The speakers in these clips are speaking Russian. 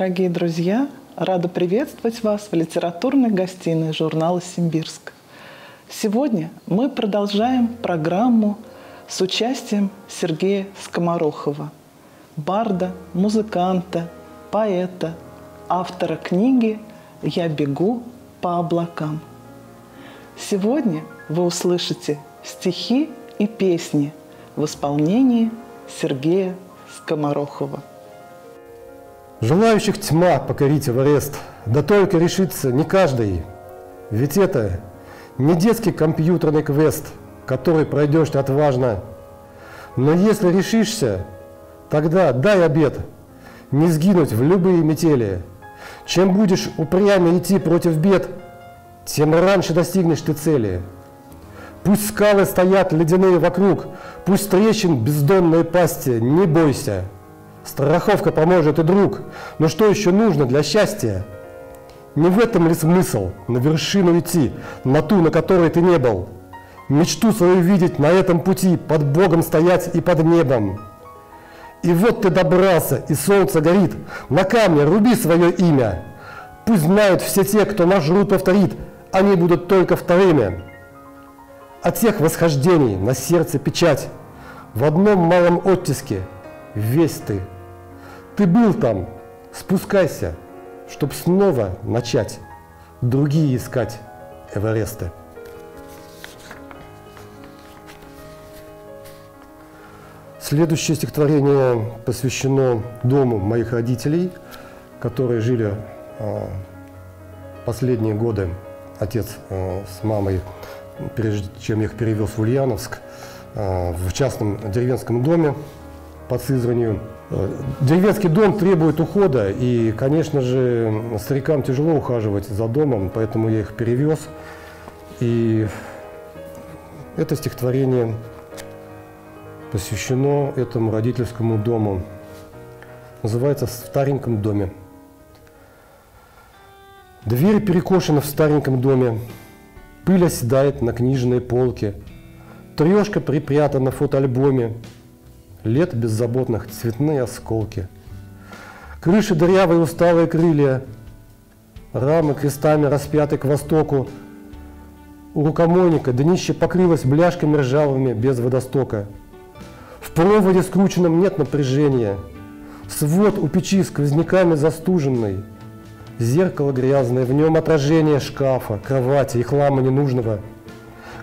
Дорогие друзья, рада приветствовать вас в литературной гостиной журнала «Симбирск». Сегодня мы продолжаем программу с участием Сергея Скоморохова, барда, музыканта, поэта, автора книги «Я бегу по облакам». Сегодня вы услышите стихи и песни в исполнении Сергея Скоморохова. Желающих тьма покорить Эверест, да только решится не каждый. Ведь это не детский компьютерный квест, который пройдешь отважно. Но если решишься, тогда дай обед не сгинуть в любые метели. Чем будешь упрямо идти против бед, тем раньше достигнешь ты цели. Пусть скалы стоят ледяные вокруг, пусть трещин бездонные пасти, не бойся. Страховка поможет и друг, но что еще нужно для счастья? Не в этом ли смысл на вершину идти, на ту, на которой ты не был? Мечту свою видеть на этом пути, под Богом стоять и под небом. И вот ты добрался, и солнце горит, на камне руби свое имя. Пусть знают все те, кто маршрут повторит, они будут только вторыми. От тех восхождений на сердце печать, в одном малом оттиске весь ты. Ты был там, спускайся, чтоб снова начать другие искать Эвересты. Следующее стихотворение посвящено дому моих родителей, которые жили э, последние годы, отец э, с мамой, прежде чем их перевез в Ульяновск, э, в частном деревенском доме под Сызранью. Деревенский дом требует ухода, и, конечно же, старикам тяжело ухаживать за домом, поэтому я их перевез. И это стихотворение посвящено этому родительскому дому. Называется «В стареньком доме». Дверь перекошена в стареньком доме, пыль оседает на книжной полке, трешка припрятана в фотоальбоме, лет беззаботных цветные осколки. Крыши дырявые усталые крылья, рамы крестами распяты к востоку, у рукомойника днище покрылось бляшками ржавыми без водостока – в проводе скрученном нет напряжения. Свод у печи сквозняками застуженный. Зеркало грязное, в нем отражение шкафа, кровати и хлама ненужного.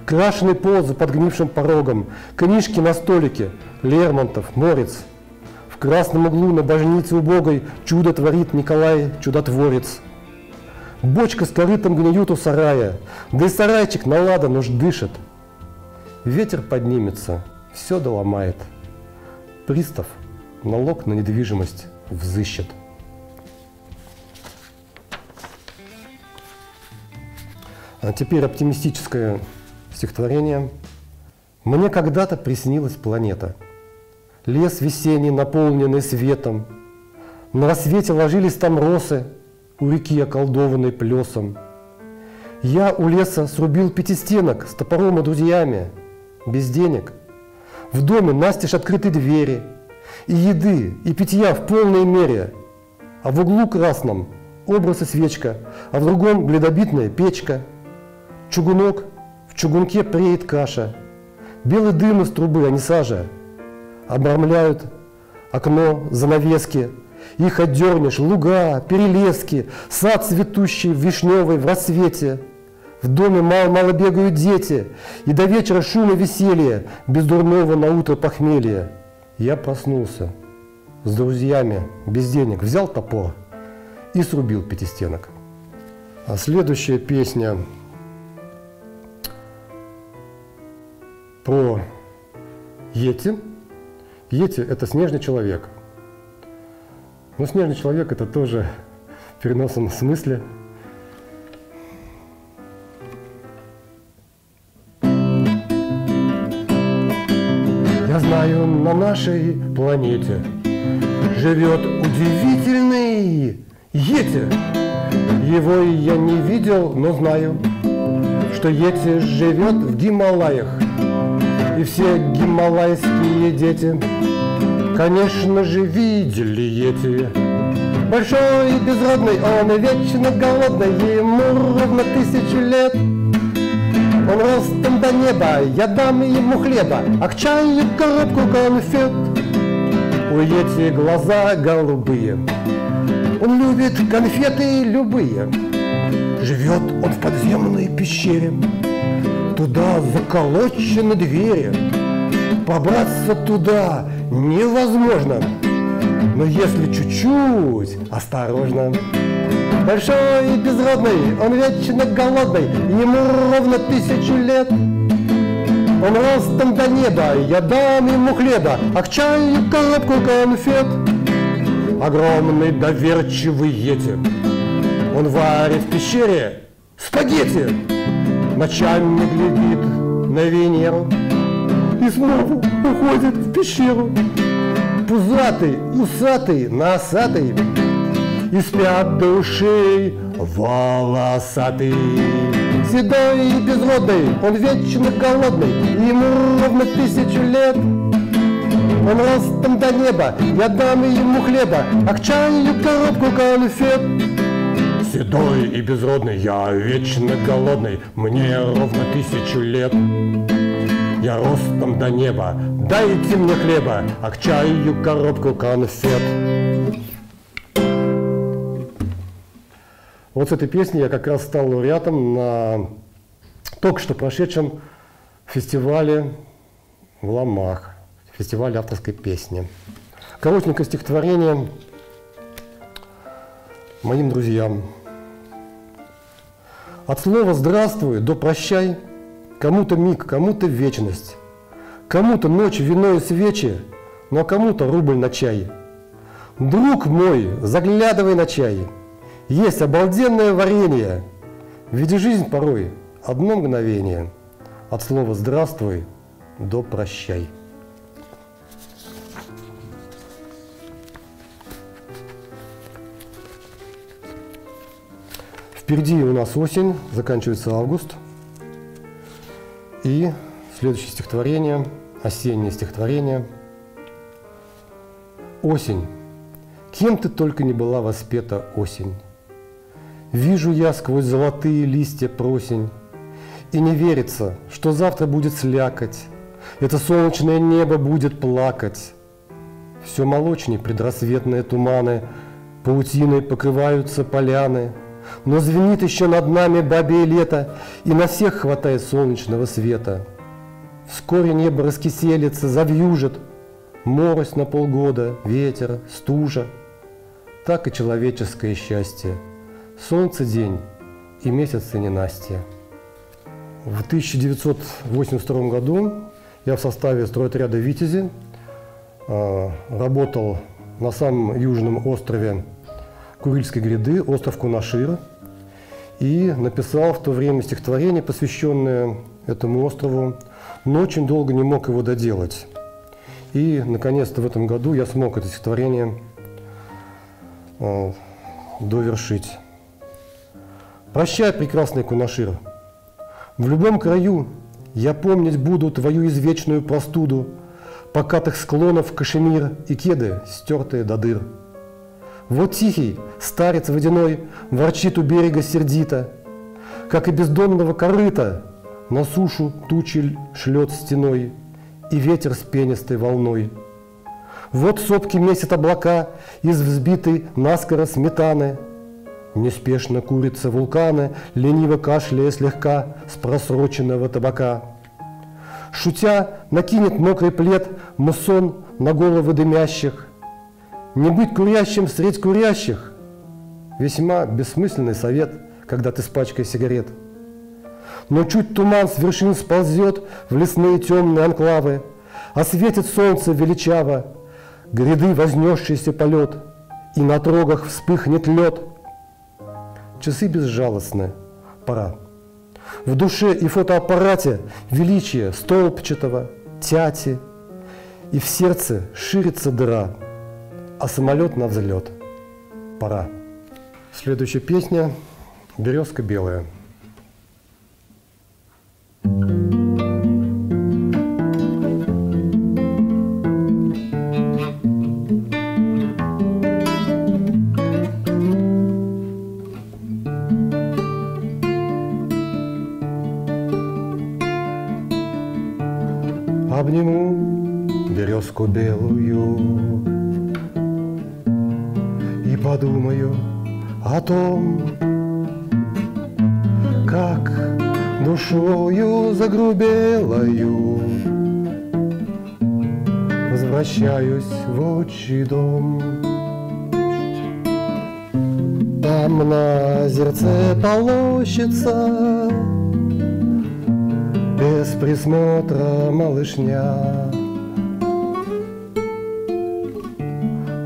Крашеный пол за подгнившим порогом, книжки на столике, Лермонтов, Морец. В красном углу на божнице убогой чудо творит Николай Чудотворец. Бочка с корытом гниют у сарая, да и сарайчик наладан уж дышит. Ветер поднимется, все доломает. Пристав налог на недвижимость взыщет. А теперь оптимистическое стихотворение. Мне когда-то приснилась планета. Лес весенний, наполненный светом. На рассвете ложились там росы, у реки околдованной плесом. Я у леса срубил пятистенок с топором и друзьями, без денег – в доме настежь открыты двери, и еды, и питья в полной мере. А в углу красном образ и свечка, а в другом бледобитная печка. Чугунок, в чугунке преет каша, белый дым из трубы, а не сажа. Обрамляют окно, занавески, их отдернешь, луга, перелески, сад цветущий, вишневый, в рассвете – в доме мало-мало бегают дети, и до вечера шум и веселье, без дурного на утро похмелья. Я проснулся с друзьями, без денег, взял топор и срубил пятистенок. А следующая песня про Йети. Йети – это снежный человек. Но снежный человек – это тоже в переносном смысле – знаю, на нашей планете живет удивительный Йети. Его я не видел, но знаю, что Йети живет в Гималаях. И все гималайские дети, конечно же, видели Йети. Большой и безродный, он и вечно голодный, ему ровно тысячу лет. Он ростом до неба, я дам ему хлеба, а к чаю коробку конфет. У эти глаза голубые, он любит конфеты любые. Живет он в подземной пещере, туда заколочены двери. Побраться туда невозможно, но если чуть-чуть, осторожно. Большой и безродный, он вечно голодный, ему ровно тысячу лет. Он ростом до неба, я дам ему хлеба, а к чаю коробку конфет. Огромный доверчивый ети, он варит в пещере спагетти, ночами глядит на Венеру и снова уходит в пещеру. Пузатый, усатый, носатый, и спят до ушей волосатый. Седой и безродный, он вечно голодный, ему ровно тысячу лет. Он ростом до неба, я дам ему хлеба, а к чаю коробку конфет. Седой и безродный, я вечно голодный, мне ровно тысячу лет. Я ростом до неба, дайте мне хлеба, а к чаю коробку конфет. Вот с этой песней я как раз стал лауреатом на только что прошедшем фестивале в Ломах, фестивале авторской песни. Коротенькое стихотворение моим друзьям. От слова «здравствуй» до «прощай» кому-то миг, кому-то вечность, кому-то ночь, вино и свечи, но кому-то рубль на чай. Друг мой, заглядывай на чай, есть обалденное варенье, ведь жизнь порой одно мгновение от слова «здравствуй» до «прощай». Впереди у нас осень, заканчивается август. И следующее стихотворение, осеннее стихотворение. Осень. Кем ты только не была воспета осень. Вижу я сквозь золотые листья просень, И не верится, что завтра будет слякоть, Это солнечное небо будет плакать. Все молочней предрассветные туманы, Паутиной покрываются поляны — но звенит еще над нами бабе лето, И на всех хватает солнечного света. Вскоре небо раскиселится, завьюжит, Морось на полгода, ветер, стужа. Так и человеческое счастье. Солнце день и месяцы ненастья. В 1982 году я в составе стройотряда «Витязи» а, работал на самом южном острове Курильской гряды, остров Кунашир, и написал в то время стихотворение, посвященное этому острову, но очень долго не мог его доделать. И, наконец-то, в этом году я смог это стихотворение э, довершить. «Прощай, прекрасный Кунашир, в любом краю я помнить буду твою извечную простуду, покатых склонов кашемир и кеды, стертые до дыр». Вот тихий, старец водяной, ворчит у берега сердито, Как и бездонного корыта на сушу тучи шлет стеной, И ветер с пенистой волной. Вот сопки месят облака из взбитой наскоро сметаны, Неспешно курятся вулканы, лениво кашляя слегка с просроченного табака. Шутя, накинет мокрый плед мусон на головы дымящих, не быть курящим среди курящих – весьма бессмысленный совет, когда ты с сигарет. Но чуть туман с вершин сползет в лесные темные анклавы, Осветит солнце величаво, гряды вознесшийся полет, И на трогах вспыхнет лед. Часы безжалостны, пора. В душе и фотоаппарате величие столбчатого, тяти, И в сердце ширится дыра – а самолет на взлет. Пора. Следующая песня «Березка белая».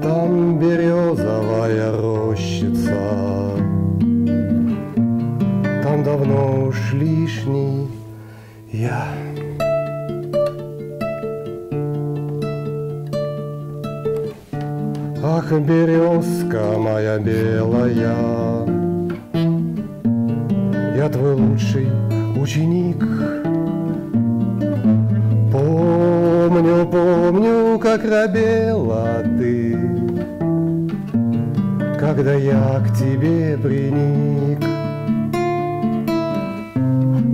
Там березовая рощица, Там давно уж лишний я. Ах, березка моя белая, Я твой лучший ученик. Помню, помню, как робела ты, Когда я к тебе приник.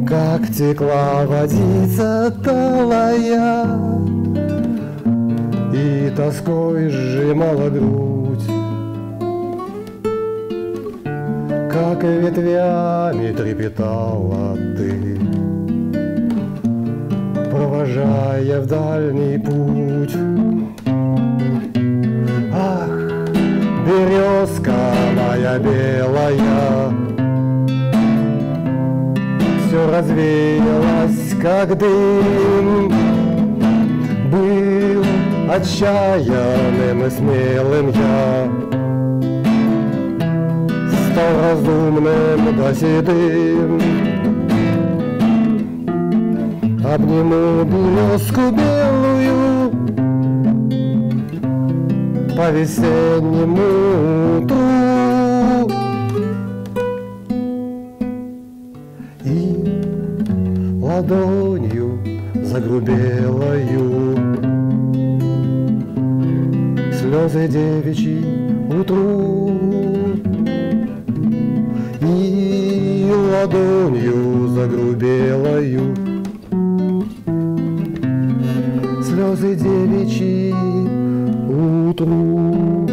Как текла водица талая, и тоской сжимала грудь, Как ветвями трепетала ты, Провожая в дальний путь. Моя белая, Все развеялось, как дым, был отчаянным и смелым я. Стал разумным да седым. Обниму березку белую. По весеннему утру ладонью загрубелою. Слезы девичьи утру И ладонью загрубелою. Слезы девичьи утру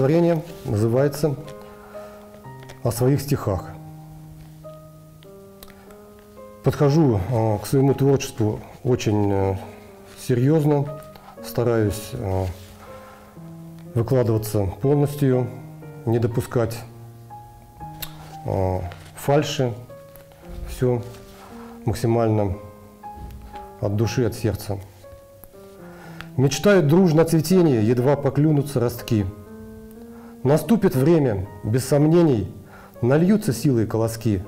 стихотворение называется «О своих стихах». Подхожу э, к своему творчеству очень э, серьезно, стараюсь э, выкладываться полностью, не допускать фальши, все максимально от души, от сердца. Мечтают дружно цветение, едва поклюнутся ростки – Наступит время, без сомнений, нальются силы и колоски.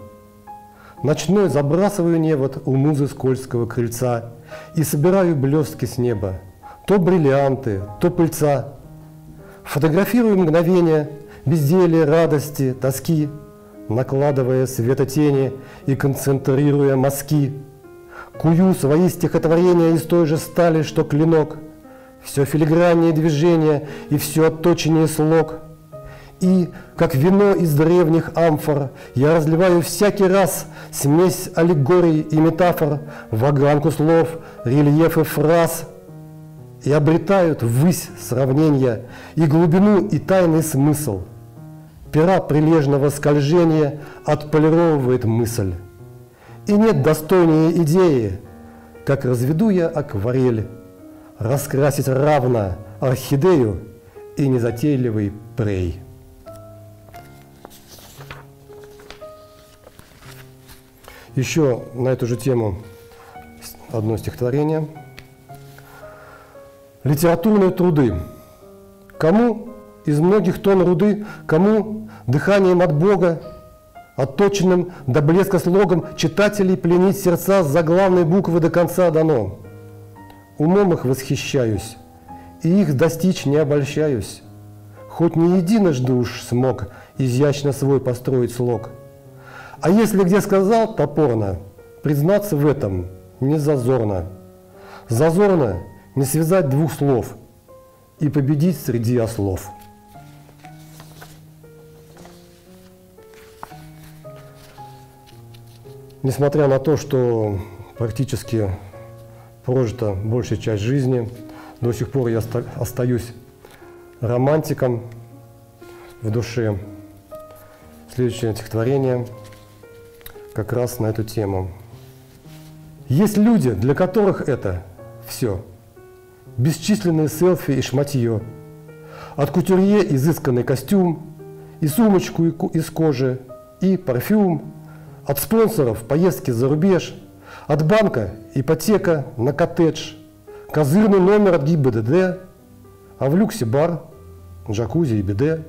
Ночной забрасываю невод у музы скользкого крыльца И собираю блестки с неба, то бриллианты, то пыльца. Фотографирую мгновения, безделия, радости, тоски, Накладывая светотени и концентрируя мазки. Кую свои стихотворения из той же стали, что клинок, Все филиграннее движения и все отточеннее слог — и, как вино из древних амфор, я разливаю всякий раз смесь аллегорий и метафор, ваганку слов, рельефы фраз, и обретают ввысь сравнения и глубину и тайный смысл. Пера прилежного скольжения отполировывает мысль. И нет достойнее идеи, как разведу я акварель, раскрасить равно орхидею и незатейливый прей. Еще на эту же тему одно стихотворение. Литературные труды. Кому из многих тонн руды, кому дыханием от Бога Отточенным до блеска слогом читателей пленить сердца за главной буквы до конца дано. Умом их восхищаюсь, и их достичь не обольщаюсь. Хоть не единожды уж смог изящно свой построить слог. А если где сказал топорно, признаться в этом не зазорно. Зазорно не связать двух слов и победить среди ослов. Несмотря на то, что практически прожита большая часть жизни, до сих пор я остаюсь романтиком в душе. Следующее стихотворение как раз на эту тему. Есть люди, для которых это все. Бесчисленные селфи и шматье. От кутюрье изысканный костюм, и сумочку из кожи, и парфюм. От спонсоров поездки за рубеж, от банка ипотека на коттедж, козырный номер от ГИБДД, а в люксе бар, джакузи и биде.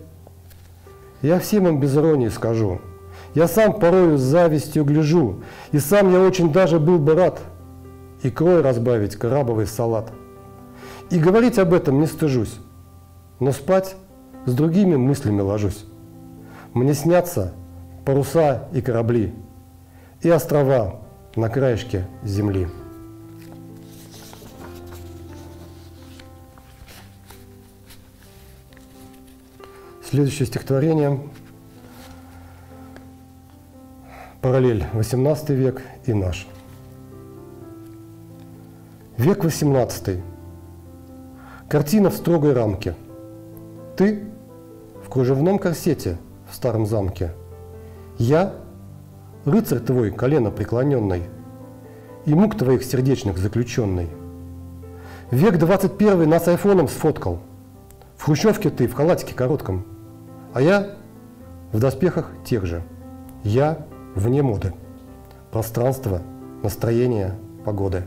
Я всем им без иронии скажу – я сам порою с завистью гляжу, и сам я очень даже был бы рад икрой разбавить крабовый салат. И говорить об этом не стыжусь, но спать с другими мыслями ложусь. Мне снятся паруса и корабли, и острова на краешке земли. Следующее стихотворение параллель 18 век и наш. Век 18. Картина в строгой рамке. Ты в кружевном корсете в старом замке. Я – рыцарь твой, колено преклоненный, и мук твоих сердечных заключенный. Век 21 нас айфоном сфоткал. В хрущевке ты в халатике коротком, а я в доспехах тех же. Я вне моды. Пространство, настроение, погоды.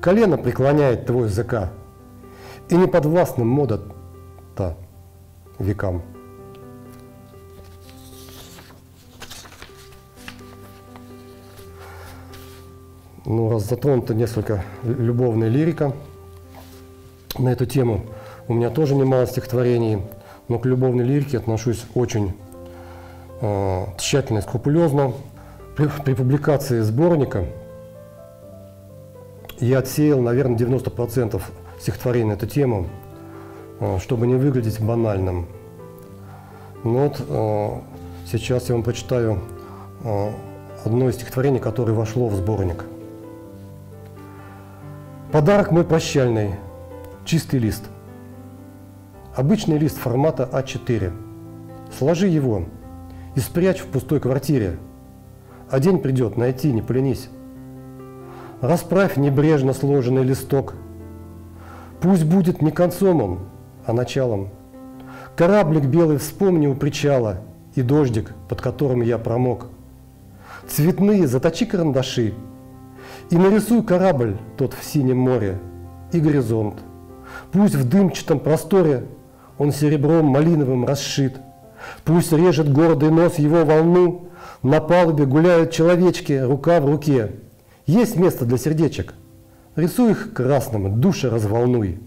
Колено преклоняет твой языка, и не подвластным мода-то векам. Ну, раз затронута несколько любовная лирика на эту тему, у меня тоже немало стихотворений, но к любовной лирике отношусь очень тщательно и скрупулезно. При, при публикации сборника я отсеял, наверное, 90% стихотворений на эту тему, э, чтобы не выглядеть банальным. Но вот э, сейчас я вам прочитаю одно из стихотворений, которое вошло в сборник. Подарок мой прощальный, чистый лист. Обычный лист формата А4. Сложи его, и спрячь в пустой квартире. А день придет, найти не поленись. Расправь небрежно сложенный листок. Пусть будет не концом он, а началом. Кораблик белый вспомни у причала и дождик, под которым я промок. Цветные заточи карандаши и нарисуй корабль тот в синем море и горизонт. Пусть в дымчатом просторе он серебром малиновым расшит – Пусть режет гордый нос его волну, на палубе гуляют человечки, рука в руке. Есть место для сердечек. Рисуй их красным, души разволнуй.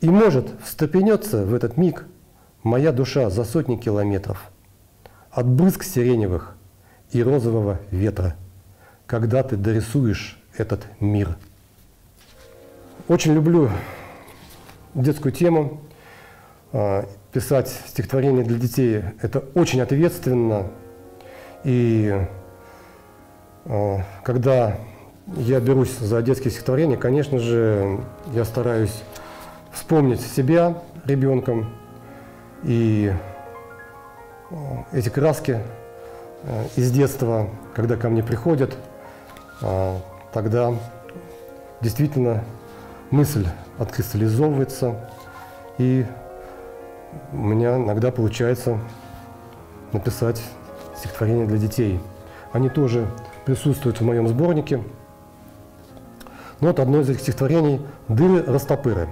И может встрепенется в этот миг моя душа за сотни километров от брызг сиреневых и розового ветра, когда ты дорисуешь этот мир. Очень люблю детскую тему. Писать стихотворение для детей – это очень ответственно. И э, когда я берусь за детские стихотворения, конечно же, я стараюсь вспомнить себя ребенком и э, эти краски э, из детства, когда ко мне приходят, э, тогда действительно мысль откристаллизовывается и у меня иногда получается написать стихотворения для детей. Они тоже присутствуют в моем сборнике. Но ну вот одно из этих стихотворений «Дыры-растопыры».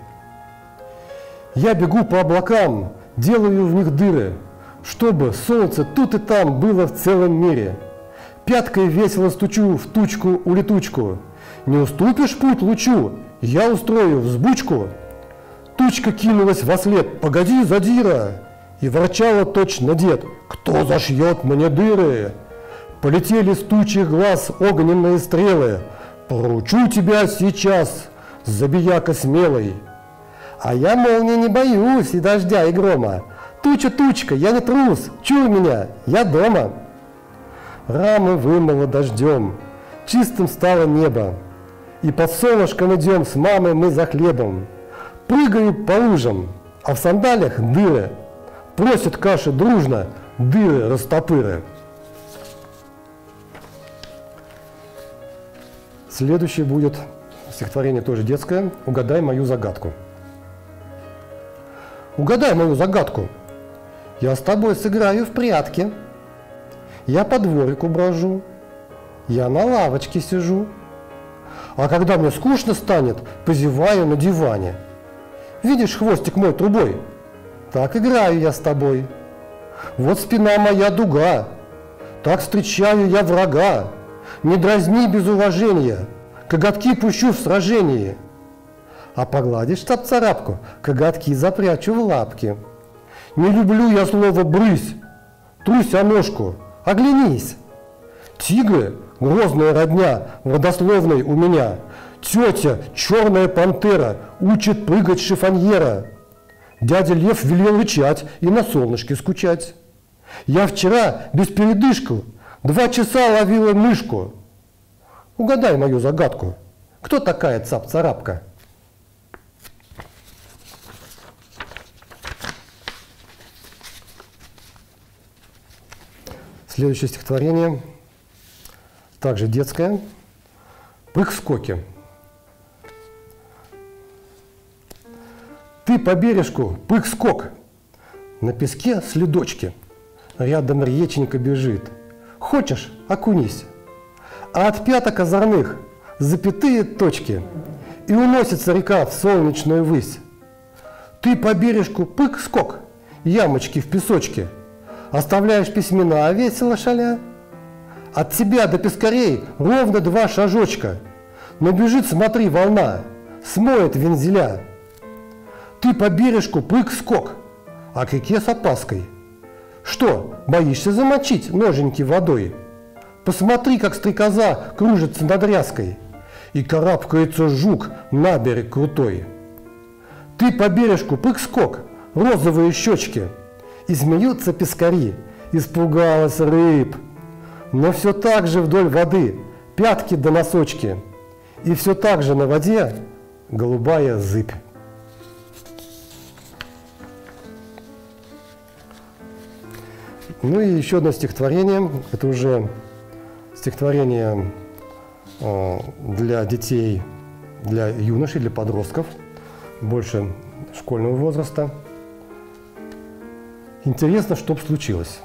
«Я бегу по облакам, делаю в них дыры, чтобы солнце тут и там было в целом мире. Пяткой весело стучу в тучку-улетучку. Не уступишь путь лучу, я устрою взбучку. Тучка кинулась во след, погоди, задира, и ворчала точно дед, кто зашьет мне дыры? Полетели с тучьих глаз огненные стрелы, поручу тебя сейчас, забияка смелый. А я молнии не боюсь и дождя и грома, Туча, тучка, я не трус, чуй меня, я дома. Рамы вымыло дождем, чистым стало небо, И под солнышком идем с мамой мы за хлебом. Прыгаю по лужам, а в сандалях дыры. Просят каши дружно, дыры растопыры. Следующее будет стихотворение тоже детское «Угадай мою загадку». Угадай мою загадку. Я с тобой сыграю в прятки. Я по дворику брожу. Я на лавочке сижу. А когда мне скучно станет, позеваю на диване. Видишь хвостик мой трубой? Так играю я с тобой. Вот спина моя дуга. Так встречаю я врага. Не дразни без уважения. Коготки пущу в сражении. А погладишь цап-царапку, коготки запрячу в лапки. Не люблю я слово «брысь», трусь о ножку, оглянись. Тигры, грозная родня, родословной у меня. Тетя, черная пантера, учит прыгать шифоньера. Дядя Лев велел рычать и на солнышке скучать. Я вчера без передышку два часа ловила мышку. Угадай мою загадку. Кто такая цап-царапка? Следующее стихотворение, также детское. Прыг-скоки. Ты по бережку, пык-скок, на песке следочки, рядом реченька бежит. Хочешь, окунись, а от пяток озорных запятые точки, и уносится река в солнечную высь. Ты по бережку пык-скок, ямочки в песочке – Оставляешь письмена, весело шаля. От тебя до пескарей ровно два шажочка. Но бежит, смотри, волна, смоет вензеля. Ты по бережку прыг-скок, а к реке с опаской. Что, боишься замочить ноженьки водой? Посмотри, как стрекоза кружится над ряской, И карабкается жук на берег крутой. Ты по бережку прыг-скок, розовые щечки – и смеются пескари, испугалась рыб. Но все так же вдоль воды, пятки до носочки, и все так же на воде голубая зыбь. Ну и еще одно стихотворение. Это уже стихотворение э, для детей, для юношей, для подростков, больше школьного возраста. Интересно, что бы случилось.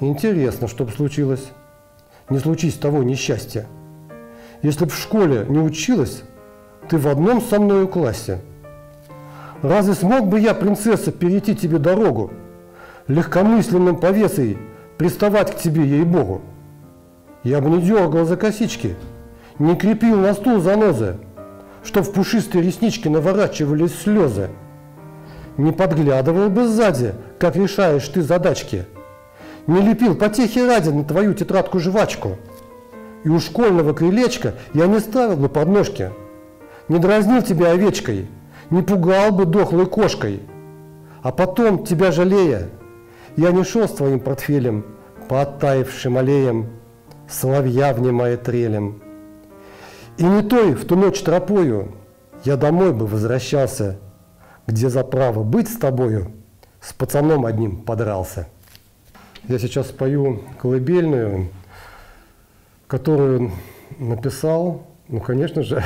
Интересно, что бы случилось. Не случись того несчастья. Если б в школе не училась, ты в одном со мною классе. Разве смог бы я, принцесса, перейти тебе дорогу, легкомысленным повесой приставать к тебе, ей-богу? Я бы не дергал за косички, не крепил на стул занозы, чтоб в пушистые реснички наворачивались слезы не подглядывал бы сзади, как решаешь ты задачки. Не лепил потехи ради на твою тетрадку жвачку. И у школьного крылечка я не ставил бы подножки. Не дразнил тебя овечкой, не пугал бы дохлой кошкой. А потом, тебя жалея, я не шел с твоим портфелем по оттаившим аллеям, соловья внимая трелем. И не той в ту ночь тропою я домой бы возвращался – где за право быть с тобою с пацаном одним подрался. Я сейчас спою колыбельную, которую написал, ну, конечно же,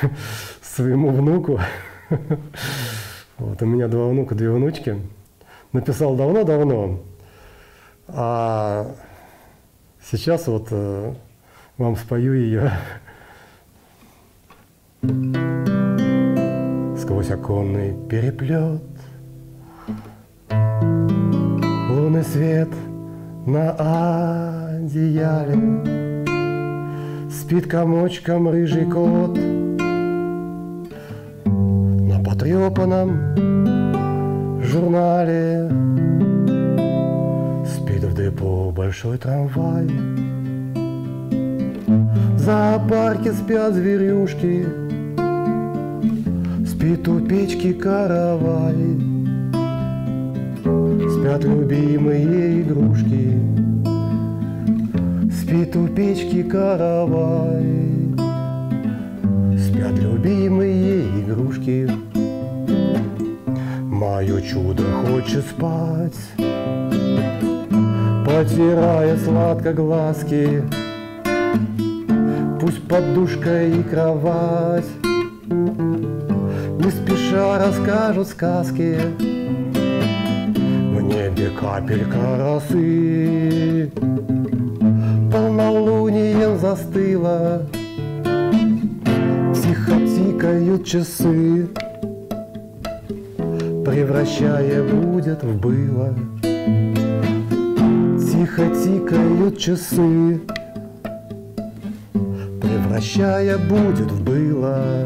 своему внуку. Вот, у меня два внука, две внучки. Написал давно-давно, а сейчас вот э, вам спою ее. сквозь оконный переплет. Лунный свет на одеяле Спит комочком рыжий кот На потрепанном журнале. Спит в депо большой трамвай. В зоопарке спят зверюшки. Спит у печки каравай. Спят любимые игрушки. Спит у печки каравай. Спят любимые игрушки Мое чудо хочет спать. Потирая сладко глазки Пусть подушка и кровать. Не спеша расскажут сказки В небе капелька росы. Полнолунием застыла Тихо тикают часы Превращая будет в было. Тихо тикают часы Превращая будет в было.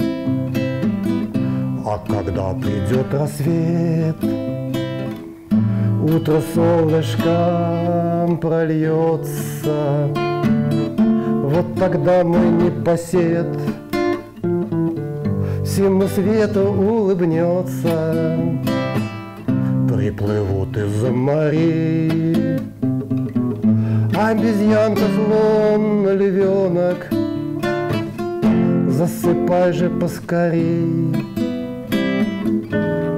А когда придет рассвет Утро солнышком прольется Вот тогда мой непосед Всему свету улыбнется Приплывут из-за морей Обезьянка, слон, львенок. Засыпай же поскорей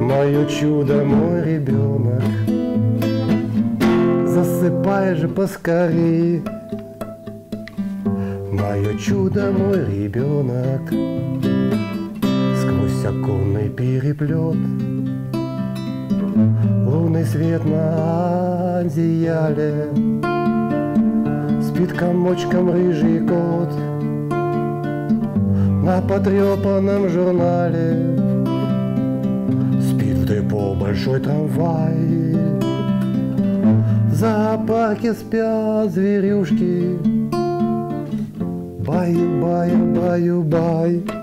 Мое чудо, мой ребенок. Засыпай же поскорей Мое чудо, мой ребенок Сквозь оконный переплет. Лунный свет на одеяле. Спит комочком рыжий кот. На потрепанном журнале. Спит в депо большой трамвай. В зоопарке спят зверюшки. Баю-баю, баю-бай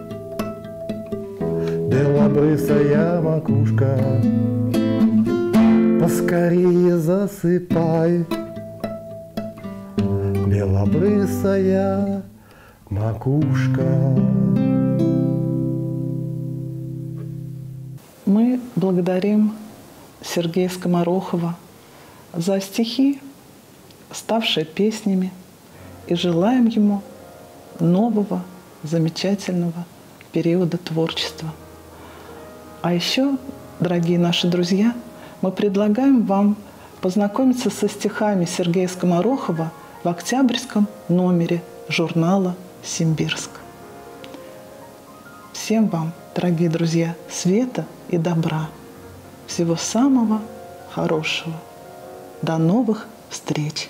Белобрысая макушка. Поскорее засыпай. Белобрысая макушка. Мы благодарим Сергея Скоморохова за стихи, ставшие песнями, и желаем ему нового, замечательного периода творчества. А еще, дорогие наши друзья, мы предлагаем вам познакомиться со стихами Сергея Скоморохова в октябрьском номере журнала «Симбирск». Всем вам, дорогие друзья, света и добра. Всего самого хорошего. До новых встреч!